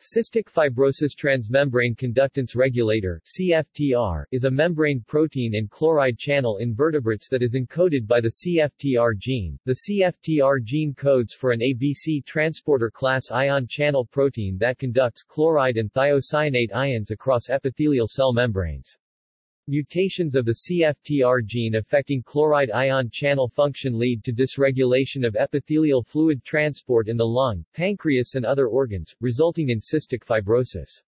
Cystic fibrosis transmembrane conductance regulator CFTR, is a membrane protein and chloride channel in vertebrates that is encoded by the CFTR gene. The CFTR gene codes for an ABC transporter class ion channel protein that conducts chloride and thiocyanate ions across epithelial cell membranes. Mutations of the CFTR gene affecting chloride ion channel function lead to dysregulation of epithelial fluid transport in the lung, pancreas and other organs, resulting in cystic fibrosis.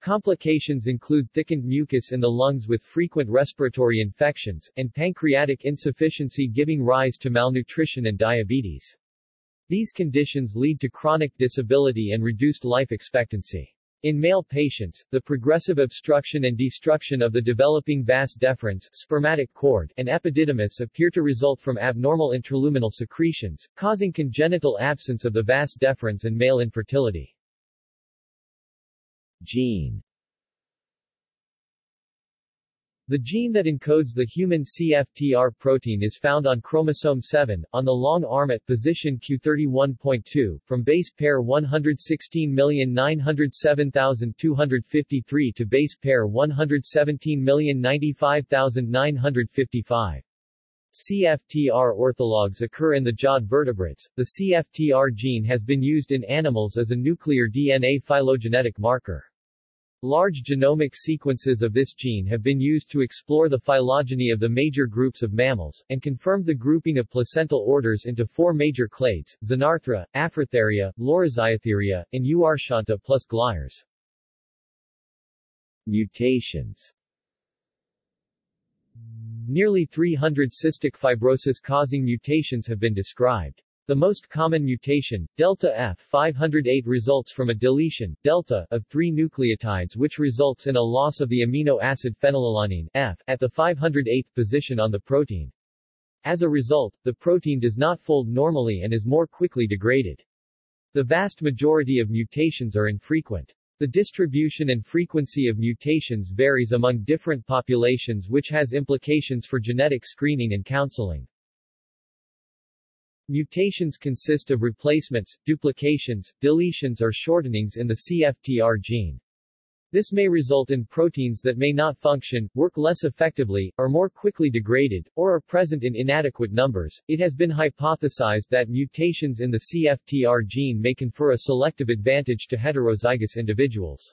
Complications include thickened mucus in the lungs with frequent respiratory infections, and pancreatic insufficiency giving rise to malnutrition and diabetes. These conditions lead to chronic disability and reduced life expectancy. In male patients, the progressive obstruction and destruction of the developing vas deferens spermatic cord and epididymis appear to result from abnormal intraluminal secretions, causing congenital absence of the vas deferens and male infertility. Gene the gene that encodes the human CFTR protein is found on chromosome 7, on the long arm at position Q31.2, from base pair 116907253 to base pair 117095955. CFTR orthologs occur in the jawed vertebrates. The CFTR gene has been used in animals as a nuclear DNA phylogenetic marker. Large genomic sequences of this gene have been used to explore the phylogeny of the major groups of mammals, and confirmed the grouping of placental orders into four major clades, Xenarthra, Afrotheria, Laurasiatheria, and Euarchonta plus Glires. Mutations Nearly 300 cystic fibrosis-causing mutations have been described. The most common mutation, delta F508 results from a deletion, delta, of three nucleotides which results in a loss of the amino acid phenylalanine F, at the 508th position on the protein. As a result, the protein does not fold normally and is more quickly degraded. The vast majority of mutations are infrequent. The distribution and frequency of mutations varies among different populations which has implications for genetic screening and counseling. Mutations consist of replacements, duplications, deletions or shortenings in the CFTR gene. This may result in proteins that may not function, work less effectively, are more quickly degraded, or are present in inadequate numbers. It has been hypothesized that mutations in the CFTR gene may confer a selective advantage to heterozygous individuals.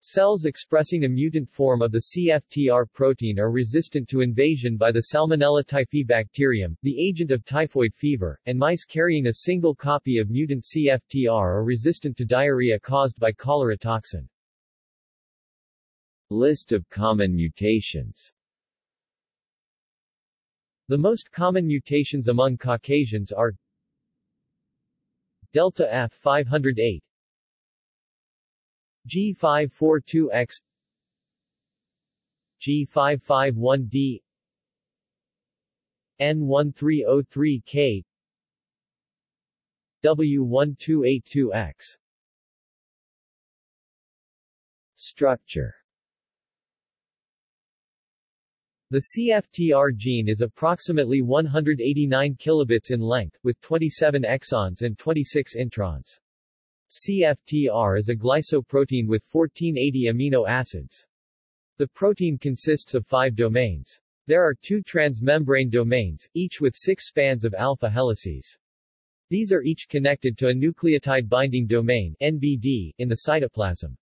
Cells expressing a mutant form of the CFTR protein are resistant to invasion by the Salmonella typhi bacterium, the agent of typhoid fever, and mice carrying a single copy of mutant CFTR are resistant to diarrhea caused by cholera toxin. List of common mutations The most common mutations among Caucasians are Delta F508 G542X G551D N1303K W1282X Structure The CFTR gene is approximately 189 kilobits in length, with 27 exons and 26 introns. CFTR is a glycoprotein with 1480 amino acids. The protein consists of five domains. There are two transmembrane domains, each with six spans of alpha helices. These are each connected to a nucleotide binding domain NBD, in the cytoplasm.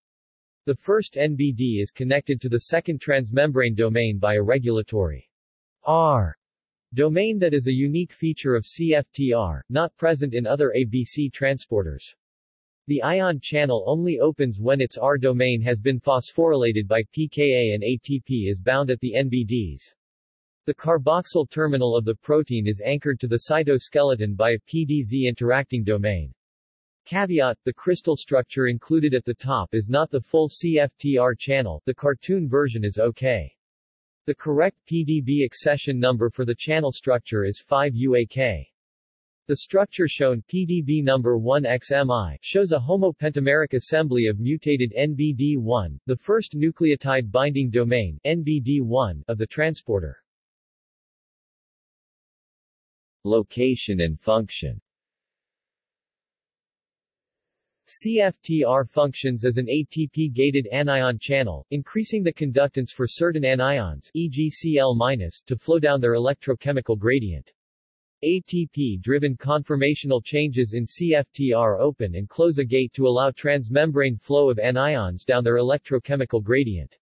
The first NBD is connected to the second transmembrane domain by a regulatory R domain that is a unique feature of CFTR, not present in other ABC transporters. The ion channel only opens when its R domain has been phosphorylated by PKA and ATP is bound at the NBDs. The carboxyl terminal of the protein is anchored to the cytoskeleton by a PDZ interacting domain. Caveat, the crystal structure included at the top is not the full CFTR channel, the cartoon version is OK. The correct PDB accession number for the channel structure is 5UAK. The structure shown PDB number 1XMI shows a homopentameric assembly of mutated NBD1, the first nucleotide binding domain NBD1 of the transporter. Location and function CFTR functions as an ATP-gated anion channel, increasing the conductance for certain anions e.g. Cl- to flow down their electrochemical gradient. ATP-driven conformational changes in CFTR open and close a gate to allow transmembrane flow of anions down their electrochemical gradient.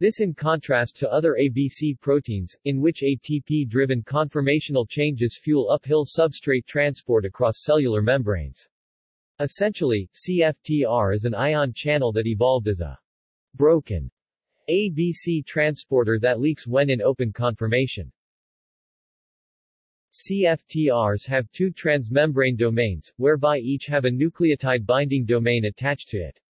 This in contrast to other ABC proteins, in which ATP-driven conformational changes fuel uphill substrate transport across cellular membranes. Essentially, CFTR is an ion channel that evolved as a broken ABC transporter that leaks when in open conformation. CFTRs have two transmembrane domains, whereby each have a nucleotide binding domain attached to it.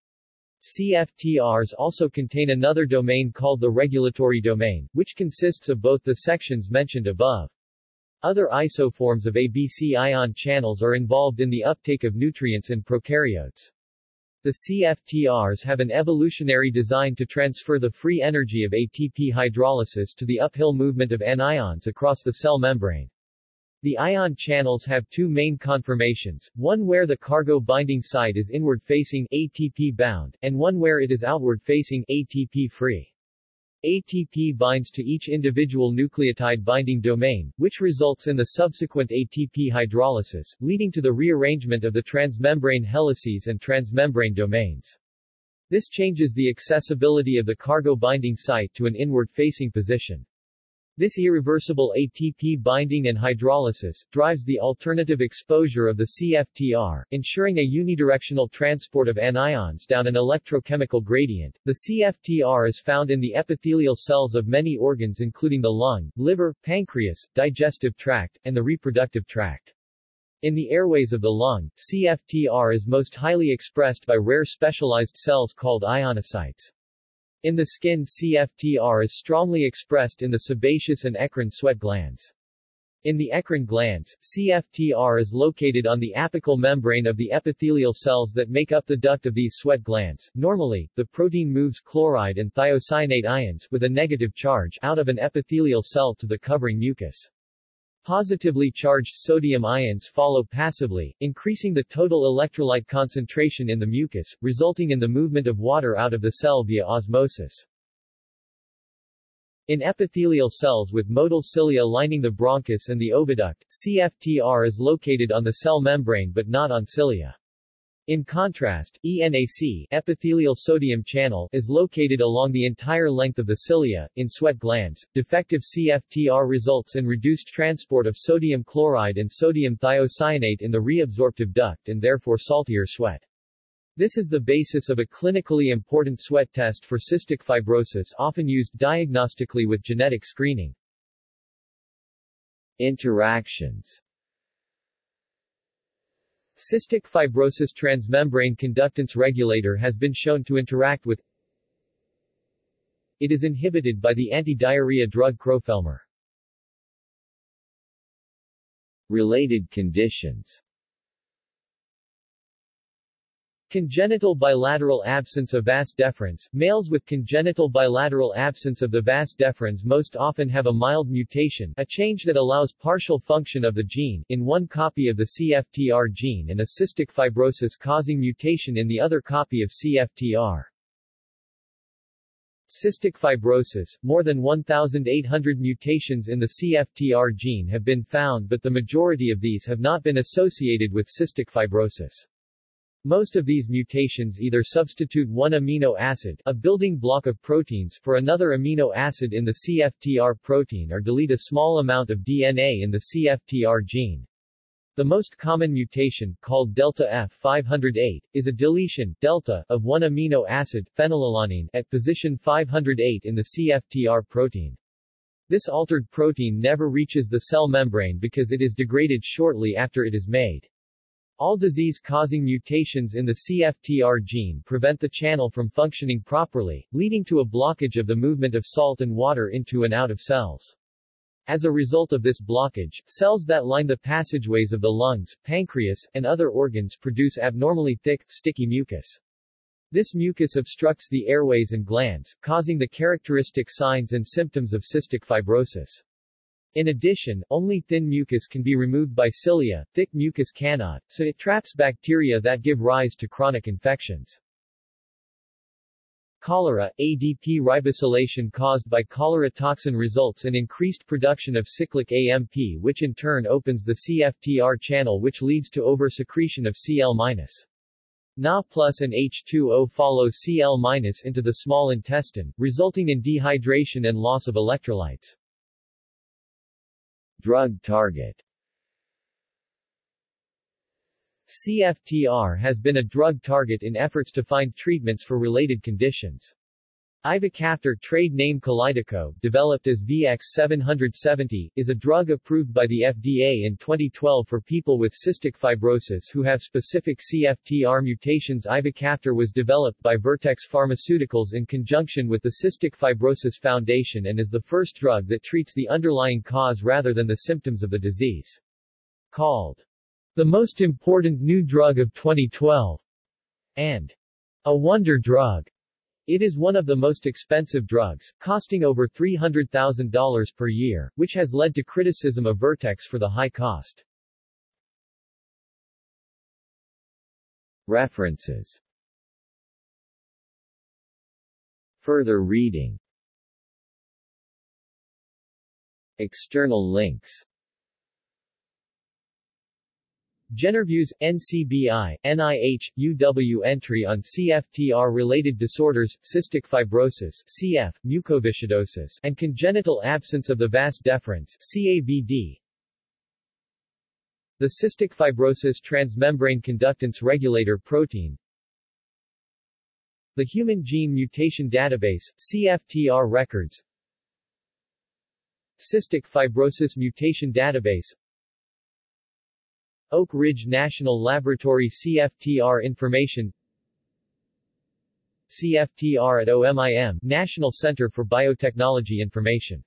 CFTRs also contain another domain called the regulatory domain, which consists of both the sections mentioned above. Other isoforms of ABC ion channels are involved in the uptake of nutrients in prokaryotes. The CFTRs have an evolutionary design to transfer the free energy of ATP hydrolysis to the uphill movement of anions across the cell membrane. The ion channels have two main conformations, one where the cargo binding site is inward-facing ATP-bound, and one where it is outward-facing ATP-free. ATP binds to each individual nucleotide binding domain, which results in the subsequent ATP hydrolysis, leading to the rearrangement of the transmembrane helices and transmembrane domains. This changes the accessibility of the cargo binding site to an inward-facing position. This irreversible ATP binding and hydrolysis, drives the alternative exposure of the CFTR, ensuring a unidirectional transport of anions down an electrochemical gradient. The CFTR is found in the epithelial cells of many organs including the lung, liver, pancreas, digestive tract, and the reproductive tract. In the airways of the lung, CFTR is most highly expressed by rare specialized cells called ionocytes. In the skin CFTR is strongly expressed in the sebaceous and eccrine sweat glands. In the eccrine glands, CFTR is located on the apical membrane of the epithelial cells that make up the duct of these sweat glands. Normally, the protein moves chloride and thiocyanate ions with a negative charge out of an epithelial cell to the covering mucus. Positively charged sodium ions follow passively, increasing the total electrolyte concentration in the mucus, resulting in the movement of water out of the cell via osmosis. In epithelial cells with motile cilia lining the bronchus and the oviduct, CFTR is located on the cell membrane but not on cilia. In contrast, ENaC epithelial sodium channel is located along the entire length of the cilia. In sweat glands, defective CFTR results in reduced transport of sodium chloride and sodium thiocyanate in the reabsorptive duct and therefore saltier sweat. This is the basis of a clinically important sweat test for cystic fibrosis often used diagnostically with genetic screening. Interactions Cystic fibrosis transmembrane conductance regulator has been shown to interact with It is inhibited by the anti-diarrhea drug crofelemer. Related conditions Congenital bilateral absence of vas deferens. Males with congenital bilateral absence of the vas deferens most often have a mild mutation, a change that allows partial function of the gene, in one copy of the CFTR gene and a cystic fibrosis causing mutation in the other copy of CFTR. Cystic fibrosis, more than 1,800 mutations in the CFTR gene have been found but the majority of these have not been associated with cystic fibrosis. Most of these mutations either substitute one amino acid, a building block of proteins, for another amino acid in the CFTR protein or delete a small amount of DNA in the CFTR gene. The most common mutation, called delta F508, is a deletion delta of one amino acid, phenylalanine, at position 508 in the CFTR protein. This altered protein never reaches the cell membrane because it is degraded shortly after it is made. All disease-causing mutations in the CFTR gene prevent the channel from functioning properly, leading to a blockage of the movement of salt and water into and out of cells. As a result of this blockage, cells that line the passageways of the lungs, pancreas, and other organs produce abnormally thick, sticky mucus. This mucus obstructs the airways and glands, causing the characteristic signs and symptoms of cystic fibrosis. In addition, only thin mucus can be removed by cilia, thick mucus cannot, so it traps bacteria that give rise to chronic infections. Cholera, ADP ribosylation caused by cholera toxin results in increased production of cyclic AMP which in turn opens the CFTR channel which leads to oversecretion of Cl-. Na plus and H2O follow Cl- into the small intestine, resulting in dehydration and loss of electrolytes. Drug target CFTR has been a drug target in efforts to find treatments for related conditions. Ivacaftor trade name Kalydeco, developed as VX770, is a drug approved by the FDA in 2012 for people with cystic fibrosis who have specific CFTR mutations. Ivacaftor was developed by Vertex Pharmaceuticals in conjunction with the Cystic Fibrosis Foundation and is the first drug that treats the underlying cause rather than the symptoms of the disease. Called the most important new drug of 2012, and a wonder drug. It is one of the most expensive drugs, costing over $300,000 per year, which has led to criticism of Vertex for the high cost. References. Further reading. External links GeneReviews, NCBI, NIH, UW entry on CFTR-related disorders, cystic fibrosis CF, mucoviscidosis, and congenital absence of the vas deferens CAVD. The cystic fibrosis transmembrane conductance regulator protein. The Human Gene Mutation Database, CFTR records. Cystic Fibrosis Mutation Database Oak Ridge National Laboratory CFTR information CFTR at OMIM National Center for Biotechnology Information